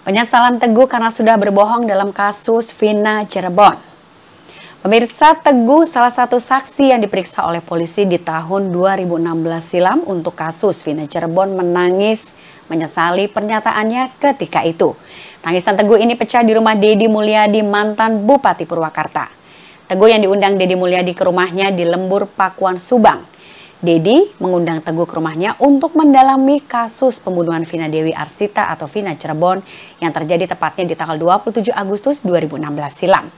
Penyesalan Teguh karena sudah berbohong dalam kasus Vina Cirebon. Pemirsa Teguh salah satu saksi yang diperiksa oleh polisi di tahun 2016 silam untuk kasus Vina Cirebon menangis menyesali pernyataannya ketika itu. Tangisan Teguh ini pecah di rumah Dedi Mulyadi mantan Bupati Purwakarta. Teguh yang diundang Dedi Mulyadi ke rumahnya di Lembur Pakuan Subang. Dedi mengundang Teguh ke rumahnya untuk mendalami kasus pembunuhan Vina Dewi Arsita atau Vina Cirebon yang terjadi tepatnya di tanggal 27 Agustus 2016 silam.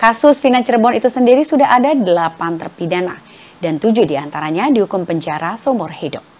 Kasus Vina Cirebon itu sendiri sudah ada 8 terpidana dan 7 di antaranya dihukum penjara seumur hidup.